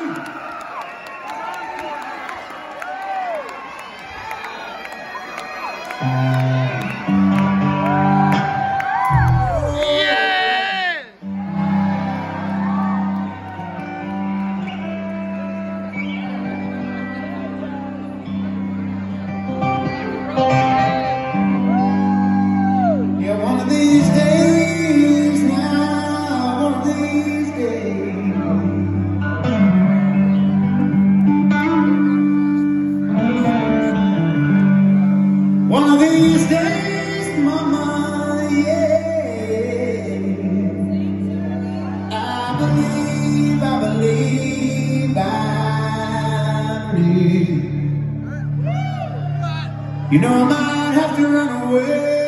Thank you. You know I might have to run away.